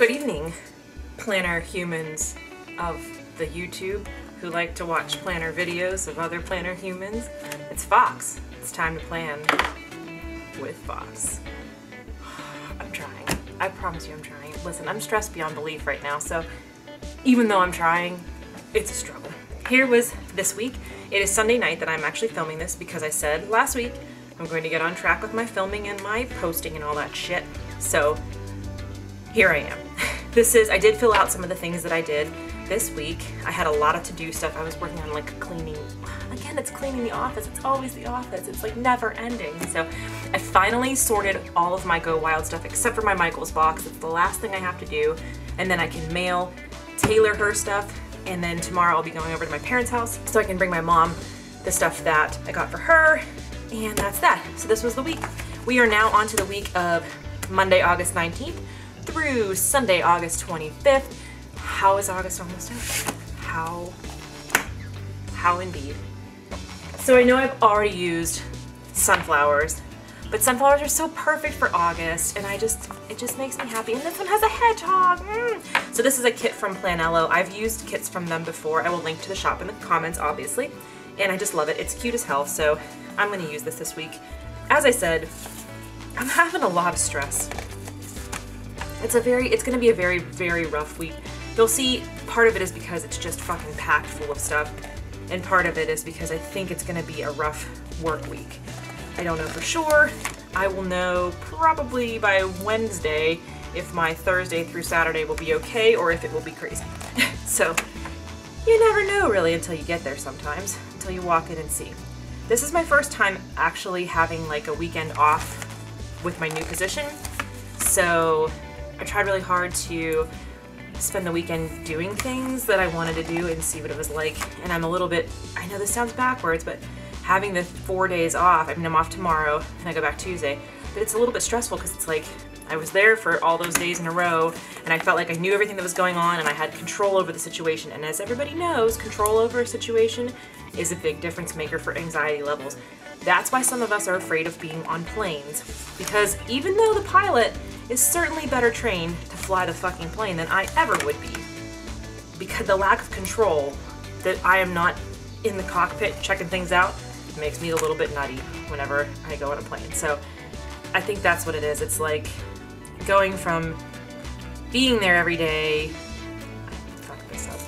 Good evening, planner humans of the YouTube who like to watch planner videos of other planner humans. It's Fox. It's time to plan with Fox. I'm trying. I promise you I'm trying. Listen, I'm stressed beyond belief right now, so even though I'm trying, it's a struggle. Here was this week. It is Sunday night that I'm actually filming this because I said last week I'm going to get on track with my filming and my posting and all that shit. So here I am. This is, I did fill out some of the things that I did this week. I had a lot of to-do stuff. I was working on like cleaning, again, it's cleaning the office. It's always the office. It's like never ending. So I finally sorted all of my Go Wild stuff except for my Michaels box. It's the last thing I have to do. And then I can mail Taylor her stuff. And then tomorrow I'll be going over to my parents' house so I can bring my mom the stuff that I got for her. And that's that. So this was the week. We are now on to the week of Monday, August 19th through Sunday, August 25th. How is August almost over? How? How indeed. So I know I've already used sunflowers, but sunflowers are so perfect for August, and I just, it just makes me happy. And this one has a hedgehog. Mm. So this is a kit from Plannello. I've used kits from them before. I will link to the shop in the comments, obviously. And I just love it. It's cute as hell, so I'm gonna use this this week. As I said, I'm having a lot of stress. It's a very, it's gonna be a very, very rough week. You'll see part of it is because it's just fucking packed full of stuff, and part of it is because I think it's gonna be a rough work week. I don't know for sure. I will know probably by Wednesday if my Thursday through Saturday will be okay or if it will be crazy. so you never know really until you get there sometimes, until you walk in and see. This is my first time actually having like a weekend off with my new position. So I tried really hard to spend the weekend doing things that I wanted to do and see what it was like. And I'm a little bit, I know this sounds backwards, but having the four days off, I mean, I'm off tomorrow and I go back Tuesday, but it's a little bit stressful because it's like, I was there for all those days in a row and I felt like I knew everything that was going on and I had control over the situation. And as everybody knows, control over a situation is a big difference maker for anxiety levels. That's why some of us are afraid of being on planes because even though the pilot is certainly better trained to fly the fucking plane than I ever would be. Because the lack of control that I am not in the cockpit checking things out makes me a little bit nutty whenever I go on a plane. So I think that's what it is. It's like going from being there every day. Fuck this up.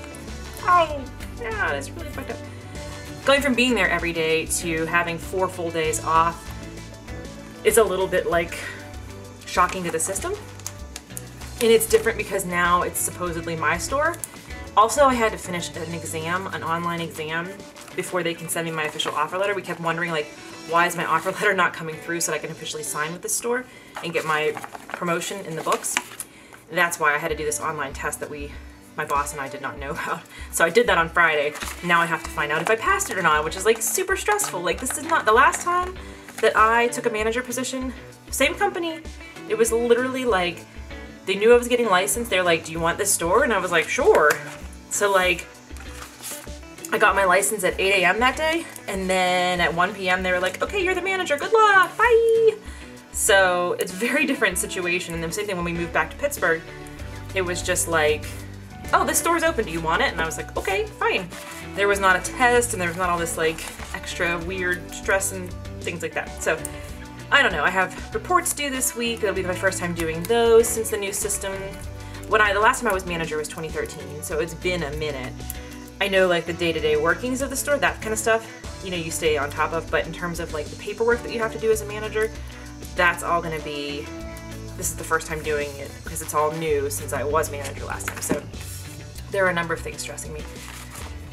Oh, yeah, it's really fucked up. Going from being there every day to having four full days off is a little bit like shocking to the system. And it's different because now it's supposedly my store. Also, I had to finish an exam, an online exam, before they can send me my official offer letter. We kept wondering, like, why is my offer letter not coming through so that I can officially sign with the store and get my promotion in the books? That's why I had to do this online test that we, my boss and I did not know about. So I did that on Friday. Now I have to find out if I passed it or not, which is like super stressful. Like this is not, the last time that I took a manager position, same company, it was literally like, they knew I was getting licensed. They're like, do you want this store? And I was like, sure. So like, I got my license at 8 a.m. that day. And then at 1 p.m. they were like, okay, you're the manager. Good luck. Bye. So it's very different situation. And the same thing when we moved back to Pittsburgh, it was just like, oh, this store's open. Do you want it? And I was like, okay, fine. There was not a test and there was not all this like extra weird stress and things like that. So I don't know, I have reports due this week. It'll be my first time doing those since the new system. When I, the last time I was manager was 2013, so it's been a minute. I know like the day-to-day -day workings of the store, that kind of stuff, you know, you stay on top of, but in terms of like the paperwork that you have to do as a manager, that's all gonna be, this is the first time doing it because it's all new since I was manager last time, so there are a number of things stressing me.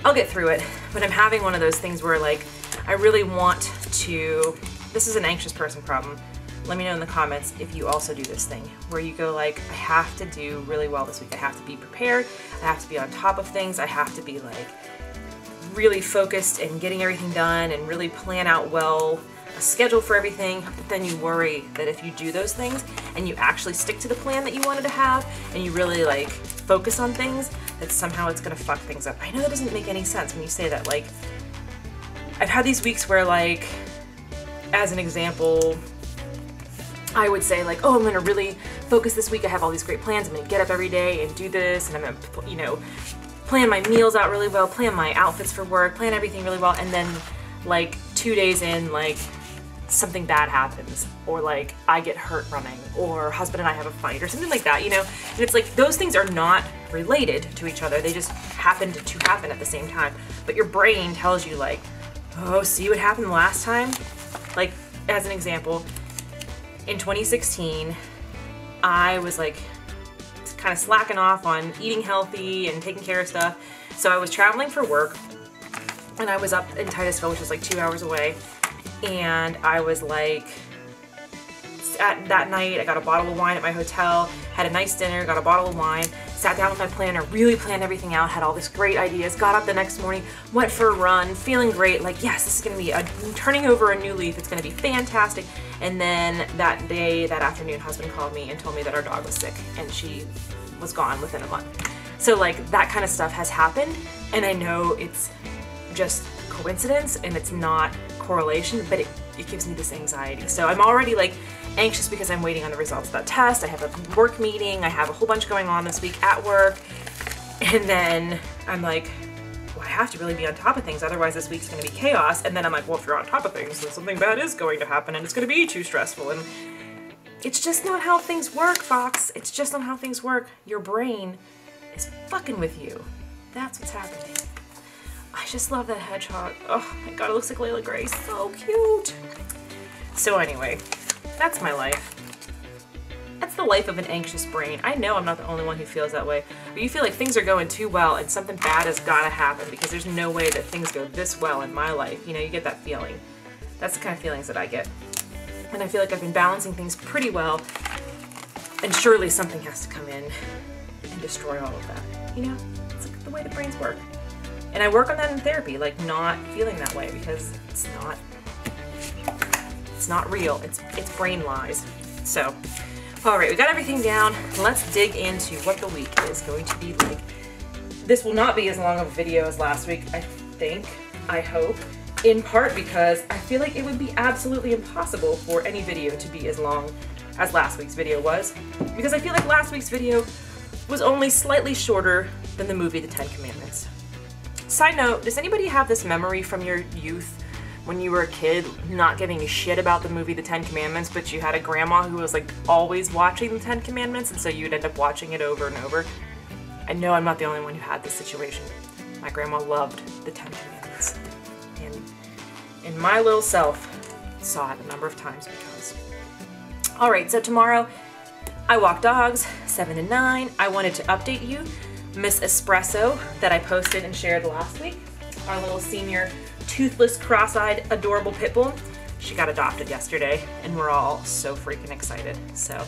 I'll get through it, but I'm having one of those things where like, I really want to this is an anxious person problem. Let me know in the comments if you also do this thing where you go like, I have to do really well this week. I have to be prepared. I have to be on top of things. I have to be like really focused and getting everything done and really plan out well a schedule for everything, but then you worry that if you do those things and you actually stick to the plan that you wanted to have and you really like focus on things, that somehow it's gonna fuck things up. I know that doesn't make any sense when you say that. Like, I've had these weeks where like as an example, I would say like, oh, I'm gonna really focus this week. I have all these great plans. I'm gonna get up every day and do this, and I'm gonna, you know, plan my meals out really well, plan my outfits for work, plan everything really well, and then like two days in, like something bad happens, or like I get hurt running, or husband and I have a fight, or something like that, you know? And it's like those things are not related to each other. They just happened to happen at the same time. But your brain tells you like, oh, see what happened last time? Like, as an example, in 2016, I was like kind of slacking off on eating healthy and taking care of stuff. So I was traveling for work and I was up in Titusville, which is like two hours away. And I was like, at that night, I got a bottle of wine at my hotel, had a nice dinner, got a bottle of wine, sat down with my planner, really planned everything out, had all these great ideas, got up the next morning, went for a run, feeling great, like, yes, this is gonna be a, turning over a new leaf, it's gonna be fantastic. And then that day, that afternoon, husband called me and told me that our dog was sick and she was gone within a month. So like that kind of stuff has happened and I know it's just coincidence and it's not correlation, but it, it gives me this anxiety. So I'm already like anxious because I'm waiting on the results of that test. I have a work meeting. I have a whole bunch going on this week at work. And then I'm like, well, I have to really be on top of things. Otherwise this week's going to be chaos. And then I'm like, well, if you're on top of things, then something bad is going to happen and it's going to be too stressful. And it's just not how things work, Fox. It's just not how things work. Your brain is fucking with you. That's what's happening. I just love that hedgehog. Oh my god, it looks like Layla Gray. So cute. So anyway, that's my life. That's the life of an anxious brain. I know I'm not the only one who feels that way. But you feel like things are going too well and something bad has got to happen because there's no way that things go this well in my life. You know, you get that feeling. That's the kind of feelings that I get. And I feel like I've been balancing things pretty well. And surely something has to come in and destroy all of that. You know, it's like the way the brains work. And I work on that in therapy, like not feeling that way because it's not not real. It's it's brain lies. So, all right, we got everything down. Let's dig into what the week is going to be like. This will not be as long of a video as last week, I think. I hope. In part because I feel like it would be absolutely impossible for any video to be as long as last week's video was. Because I feel like last week's video was only slightly shorter than the movie The Ten Commandments. Side note, does anybody have this memory from your youth when you were a kid not giving a shit about the movie The Ten Commandments, but you had a grandma who was like always watching The Ten Commandments, and so you'd end up watching it over and over. I know I'm not the only one who had this situation. My grandma loved The Ten Commandments. And, and my little self saw it a number of times because. Alright, so tomorrow I walk dogs, 7 to 9. I wanted to update you. Miss Espresso that I posted and shared last week, our little senior toothless, cross-eyed, adorable pit bull. She got adopted yesterday, and we're all so freaking excited. So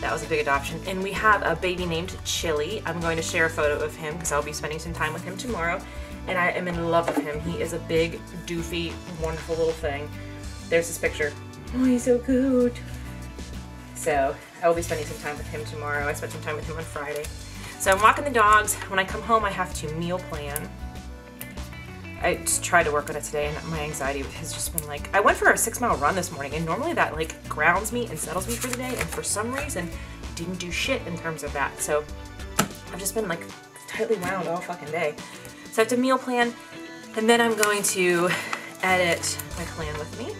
that was a big adoption. And we have a baby named Chili. I'm going to share a photo of him because I'll be spending some time with him tomorrow. And I am in love with him. He is a big, doofy, wonderful little thing. There's his picture. Oh, he's so cute. So I will be spending some time with him tomorrow. I spent some time with him on Friday. So I'm walking the dogs. When I come home, I have to meal plan. I tried to work on it today and my anxiety has just been like, I went for a six mile run this morning and normally that like grounds me and settles me for the day and for some reason didn't do shit in terms of that. So I've just been like tightly wound all fucking day. So I have to meal plan and then I'm going to edit my plan with me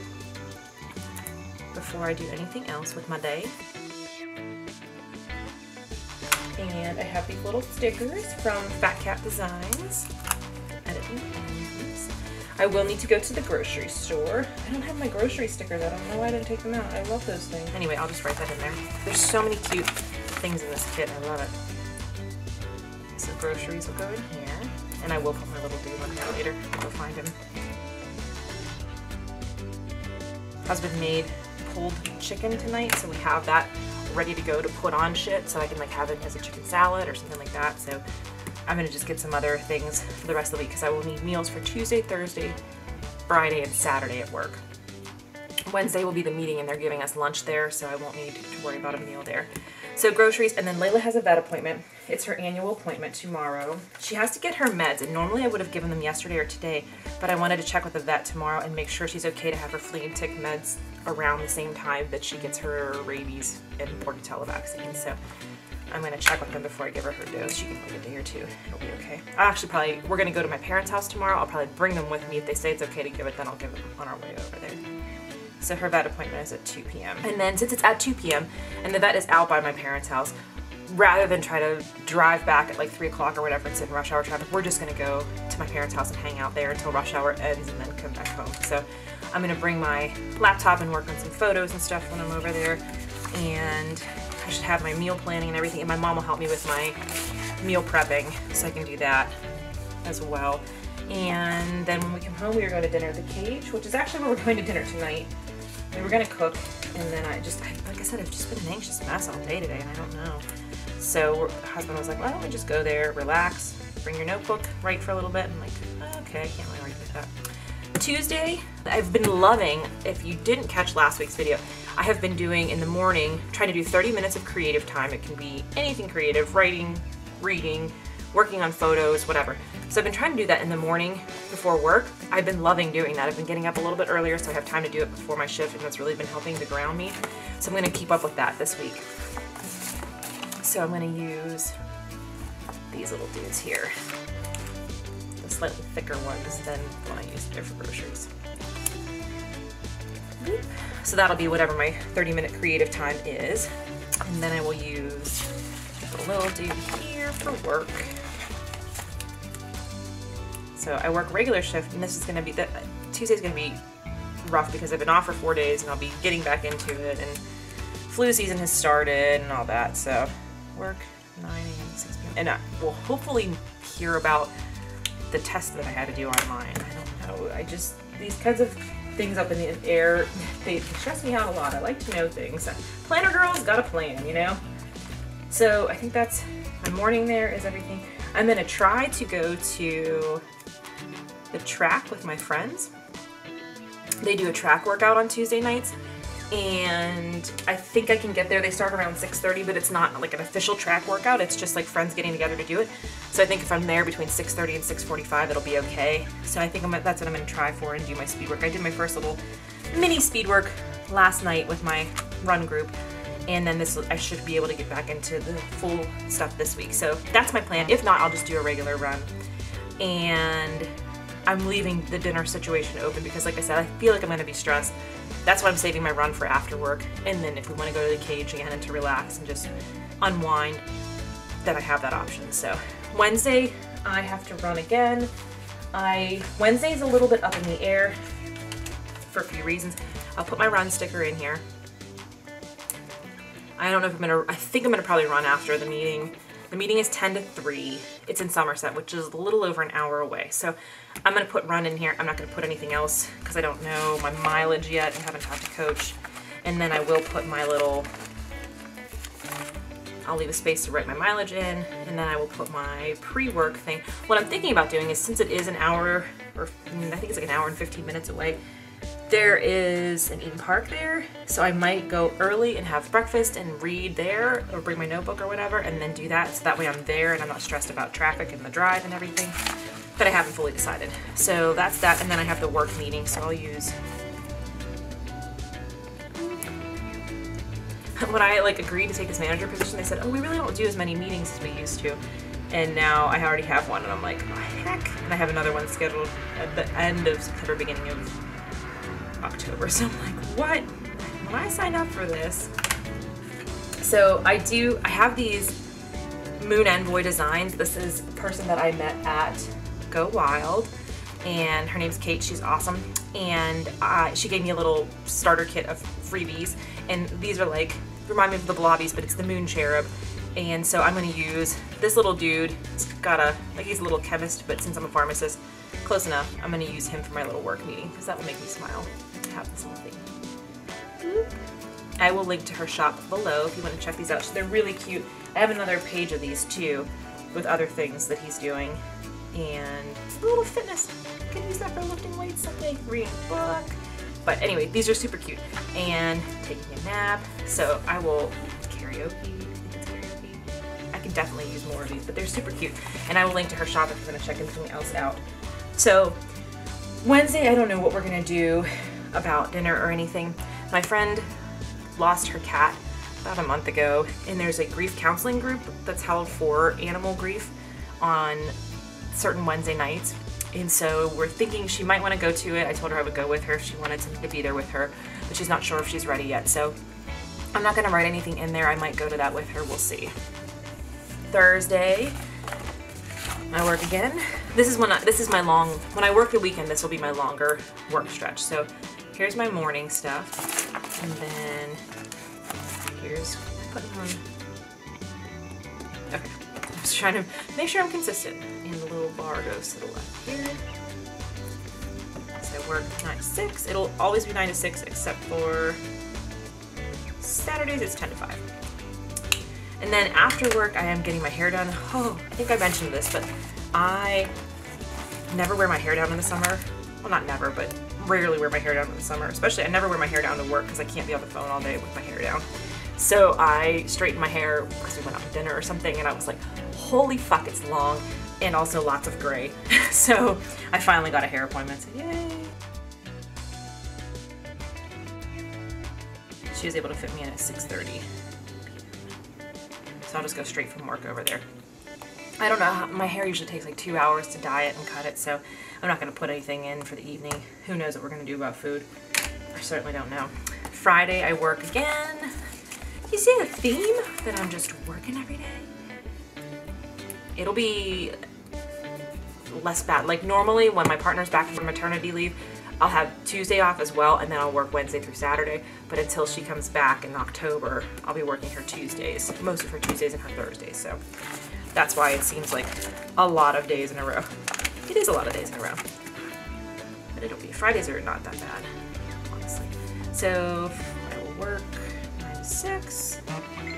before I do anything else with my day. And I have these little stickers from Fat Cat Designs. I will need to go to the grocery store. I don't have my grocery stickers. I don't know why I didn't take them out. I love those things. Anyway, I'll just write that in there. There's so many cute things in this kit. I love it. So groceries will go in here. And I will put my little dude on here later. Go find him. Husband made pulled chicken tonight, so we have that ready to go to put on shit so I can like have it as a chicken salad or something like that. So I'm gonna just get some other things for the rest of the week because I will need meals for Tuesday, Thursday, Friday, and Saturday at work. Wednesday will be the meeting and they're giving us lunch there, so I won't need to worry about a meal there. So groceries, and then Layla has a vet appointment. It's her annual appointment tomorrow. She has to get her meds, and normally I would have given them yesterday or today, but I wanted to check with the vet tomorrow and make sure she's okay to have her flea and tick meds around the same time that she gets her rabies and Bordetella vaccine. So I'm gonna check with them before I give her her dose. She can wait a day or two. It'll be okay. I actually probably we're gonna go to my parents' house tomorrow. I'll probably bring them with me. If they say it's okay to give it, then I'll give them on our way over there. So her vet appointment is at 2 p.m. And then since it's at 2 p.m. and the vet is out by my parents' house, rather than try to drive back at like 3 o'clock or whatever, it's in rush hour traffic, we're just gonna go to my parents' house and hang out there until rush hour ends and then come back home. So I'm gonna bring my laptop and work on some photos and stuff when I'm over there. And I should have my meal planning and everything. And my mom will help me with my meal prepping, so I can do that as well. And then when we come home, we are going to dinner at the cage, which is actually where we're going to dinner tonight. We were gonna cook, and then I just, like I said, I've just been an anxious mess all day today, and I don't know. So husband was like, why don't we just go there, relax, bring your notebook, write for a little bit. I'm like, okay, I can't really write that. Tuesday, I've been loving, if you didn't catch last week's video, I have been doing in the morning, trying to do 30 minutes of creative time. It can be anything creative, writing, reading, working on photos, whatever. So I've been trying to do that in the morning before work. I've been loving doing that. I've been getting up a little bit earlier so I have time to do it before my shift and that's really been helping to ground me. So I'm gonna keep up with that this week. So I'm gonna use these little dudes here. The slightly thicker ones than what I use there for groceries. So that'll be whatever my 30 minute creative time is. And then I will use the little dude here for work. So I work regular shift, and this is gonna be the Tuesday's gonna be rough because I've been off for four days, and I'll be getting back into it, and flu season has started and all that. So work 9 a.m. 6 p.m. and I will hopefully hear about the test that I had to do online. I don't know. I just these kinds of things up in the air they stress me out a lot. I like to know things. Planner girl's got a plan, you know. So I think that's my morning. There is everything. I'm gonna try to go to the track with my friends. They do a track workout on Tuesday nights and I think I can get there. They start around 6.30, but it's not like an official track workout. It's just like friends getting together to do it. So I think if I'm there between 6.30 and 6.45, it'll be okay. So I think I'm, that's what I'm gonna try for and do my speed work. I did my first little mini speed work last night with my run group. And then this, I should be able to get back into the full stuff this week. So that's my plan. If not, I'll just do a regular run. And I'm leaving the dinner situation open because like I said, I feel like I'm gonna be stressed. That's why I'm saving my run for after work. And then if we wanna go to the cage again and to relax and just unwind, then I have that option. So Wednesday, I have to run again. I Wednesday's a little bit up in the air for a few reasons. I'll put my run sticker in here. I don't know if I'm gonna, I think I'm gonna probably run after the meeting. The meeting is 10 to 3. It's in Somerset, which is a little over an hour away. So I'm gonna put run in here. I'm not gonna put anything else because I don't know my mileage yet and haven't talked to coach. And then I will put my little, I'll leave a space to write my mileage in and then I will put my pre-work thing. What I'm thinking about doing is since it is an hour or I think it's like an hour and 15 minutes away, there is an Eat'n Park there, so I might go early and have breakfast and read there or bring my notebook or whatever and then do that so that way I'm there and I'm not stressed about traffic and the drive and everything. But I haven't fully decided. So that's that and then I have the work meeting so I'll use when I like agreed to take this manager position they said oh we really don't do as many meetings as we used to and now I already have one and I'm like oh heck and I have another one scheduled at the end of September beginning of October. So I'm like, what? When I signed up for this. So I do, I have these Moon Envoy designs. This is a person that I met at Go Wild and her name's Kate. She's awesome. And uh, she gave me a little starter kit of freebies. And these are like, remind me of the Blobbies, but it's the Moon Cherub. And so I'm gonna use this little dude. He's got a, like he's a little chemist, but since I'm a pharmacist, close enough. I'm gonna use him for my little work meeting because that will make me smile have this thing. Hmm? I will link to her shop below if you want to check these out. They're really cute. I have another page of these too with other things that he's doing. And a little fitness. I can use that for lifting weights someday, reading a book. But anyway, these are super cute. And taking a nap. So I will karaoke. I can definitely use more of these, but they're super cute. And I will link to her shop if you want to check anything else out. So Wednesday, I don't know what we're gonna do about dinner or anything. My friend lost her cat about a month ago, and there's a grief counseling group that's held for animal grief on certain Wednesday nights. And so we're thinking she might want to go to it. I told her I would go with her if she wanted to be there with her, but she's not sure if she's ready yet. So I'm not going to write anything in there. I might go to that with her. We'll see. Thursday, I work again. This is when I, this is my long, when I work the weekend, this will be my longer work stretch. So here's my morning stuff. And then here's putting on, okay. I was trying to make sure I'm consistent. And the little bar goes to the left here. So I work 9 to 6. It'll always be 9 to 6 except for Saturdays it's 10 to 5. And then after work, I am getting my hair done. Oh, I think I mentioned this, but I never wear my hair down in the summer. Well, not never, but rarely wear my hair down in the summer. Especially, I never wear my hair down to work because I can't be on the phone all day with my hair down. So I straightened my hair because we went out to dinner or something, and I was like, holy fuck, it's long, and also lots of gray. so I finally got a hair appointment. Yay! She was able to fit me in at 6.30. So I'll just go straight from work over there. I don't know, my hair usually takes like two hours to dye it and cut it, so I'm not going to put anything in for the evening. Who knows what we're going to do about food? I certainly don't know. Friday I work again. You see the theme that I'm just working every day? It'll be less bad. Like normally when my partner's back from maternity leave, I'll have Tuesday off as well, and then I'll work Wednesday through Saturday. But until she comes back in October, I'll be working her Tuesdays, most of her Tuesdays and her Thursdays. So that's why it seems like a lot of days in a row. It is a lot of days in a row. But it'll be, Fridays are not that bad, honestly. So I will work 9 to 6.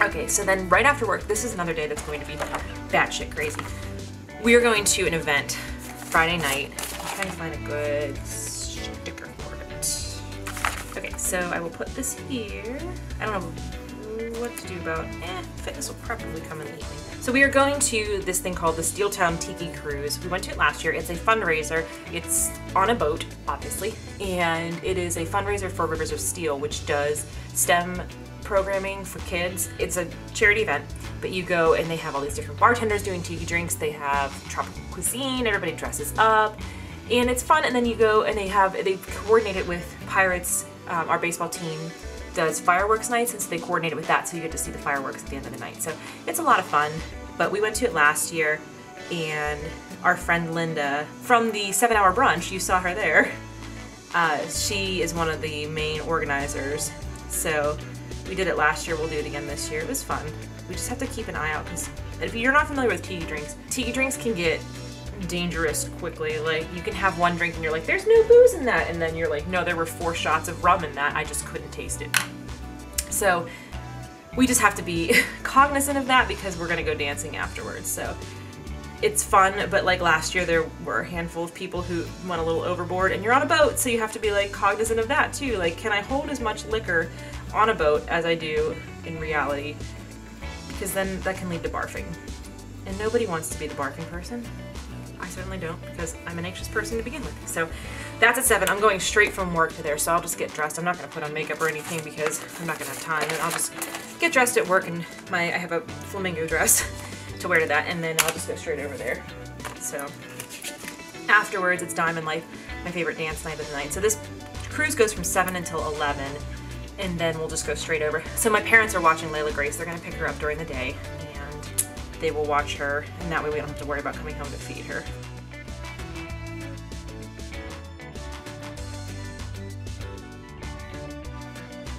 Okay, so then right after work, this is another day that's going to be batshit crazy. We are going to an event Friday night. I'm trying to find a good sticker for it. Okay, so I will put this here. I don't know what to do about, eh, fitness will probably come in the evening. So we are going to this thing called the Steeltown Tiki Cruise. We went to it last year. It's a fundraiser. It's on a boat, obviously, and it is a fundraiser for Rivers of Steel, which does STEM programming for kids. It's a charity event, but you go and they have all these different bartenders doing tiki drinks. They have tropical cuisine. Everybody dresses up and it's fun. And then you go and they have they coordinate it with Pirates. Um, our baseball team does fireworks nights, and so they coordinate it with that, so you get to see the fireworks at the end of the night. So it's a lot of fun. But we went to it last year, and our friend Linda from the Seven Hour Brunch, you saw her there. Uh, she is one of the main organizers. So we did it last year. We'll do it again this year. It was fun. We just have to keep an eye out because if you're not familiar with tiki drinks, tiki drinks can get dangerous quickly. Like you can have one drink and you're like, there's no booze in that, and then you're like, no, there were four shots of rum in that. I just couldn't taste it. So we just have to be cognizant of that because we're gonna go dancing afterwards. So it's fun, but like last year there were a handful of people who went a little overboard and you're on a boat, so you have to be like cognizant of that too. Like, can I hold as much liquor on a boat as I do in reality? Because then that can lead to barfing. And nobody wants to be the barfing person. Certainly don't because I'm an anxious person to begin with. So that's at 7. I'm going straight from work to there, so I'll just get dressed. I'm not going to put on makeup or anything because I'm not going to have time. And I'll just get dressed at work and my I have a flamingo dress to wear to that, and then I'll just go straight over there. So afterwards, it's Diamond Life, my favorite dance night of the night. So this cruise goes from 7 until 11, and then we'll just go straight over. So my parents are watching Layla Grace. They're going to pick her up during the day, they will watch her, and that way we don't have to worry about coming home to feed her.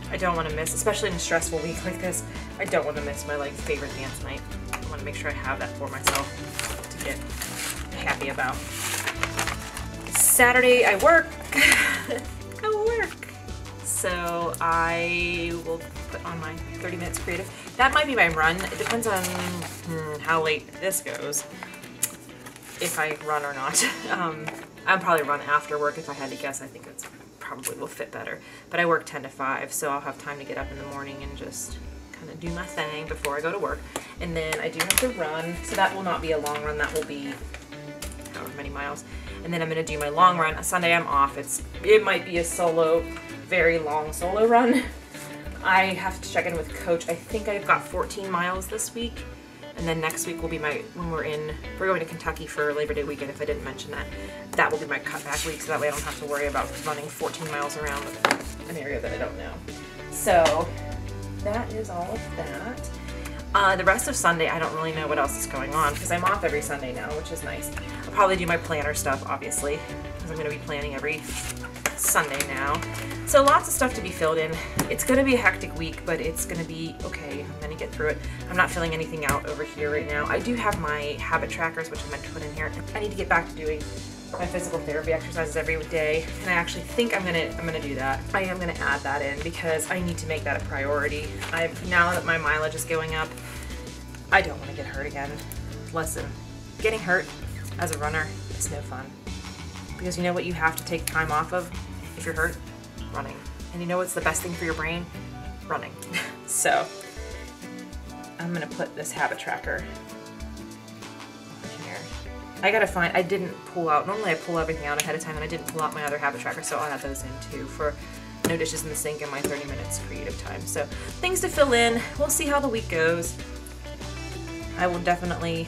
I don't want to miss, especially in a stressful week like this, I don't want to miss my like favorite dance night. I want to make sure I have that for myself to get happy about. Saturday I work. Go work. So I will put on my 30 minutes creative. That might be my run. It depends on hmm, how late this goes. If I run or not. Um, I'll probably run after work if I had to guess. I think it's probably will fit better. But I work 10 to 5, so I'll have time to get up in the morning and just kind of do my thing before I go to work. And then I do have to run, so that will not be a long run. That will be however many miles. And then I'm going to do my long run. Sunday I'm off. It's It might be a solo very long solo run. I have to check in with coach. I think I've got 14 miles this week. And then next week will be my, when we're in, we're going to Kentucky for Labor Day weekend, if I didn't mention that. That will be my cutback week, so that way I don't have to worry about running 14 miles around an area that I don't know. So, that is all of that. Uh, the rest of Sunday, I don't really know what else is going on because I'm off every Sunday now, which is nice. I'll probably do my planner stuff, obviously, because I'm going to be planning every Sunday now. So lots of stuff to be filled in. It's going to be a hectic week, but it's going to be okay. I'm to get through it. I'm not filling anything out over here right now. I do have my habit trackers, which I meant to put in here. I need to get back to doing my physical therapy exercises every day and I actually think I'm gonna I'm gonna do that. I am gonna add that in because I need to make that a priority. I've now that my mileage is going up, I don't want to get hurt again. Listen, getting hurt as a runner is no fun because you know what you have to take time off of if you're hurt? Running. And you know what's the best thing for your brain? Running. so I'm gonna put this habit tracker here. I gotta find, I didn't pull out, normally I pull everything out ahead of time and I didn't pull out my other habit tracker, so I'll add those in too for no dishes in the sink and my 30 minutes creative time. So things to fill in. We'll see how the week goes. I will definitely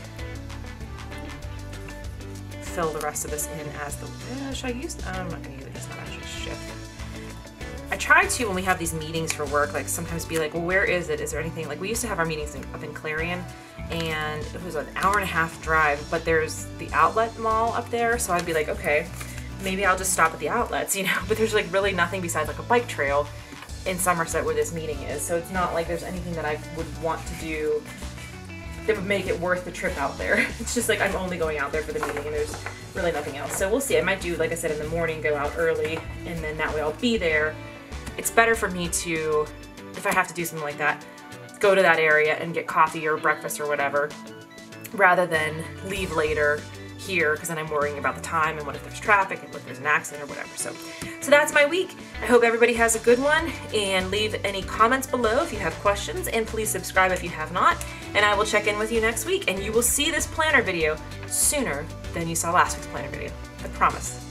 fill the rest of this in as the, uh, should I use, I'm not gonna use I try to, when we have these meetings for work, like sometimes be like, well, where is it? Is there anything, like we used to have our meetings in, up in Clarion and it was an hour and a half drive, but there's the outlet mall up there. So I'd be like, okay, maybe I'll just stop at the outlets, you know, but there's like really nothing besides like a bike trail in Somerset where this meeting is. So it's not like there's anything that I would want to do that would make it worth the trip out there. It's just like I'm only going out there for the meeting and there's really nothing else. So we'll see. I might do, like I said, in the morning, go out early and then that way I'll be there. It's better for me to, if I have to do something like that, go to that area and get coffee or breakfast or whatever rather than leave later here because then I'm worrying about the time and what if there's traffic and what if there's an accident or whatever. So, so that's my week. I hope everybody has a good one and leave any comments below if you have questions and please subscribe if you have not. And I will check in with you next week and you will see this planner video sooner than you saw last week's planner video. I promise.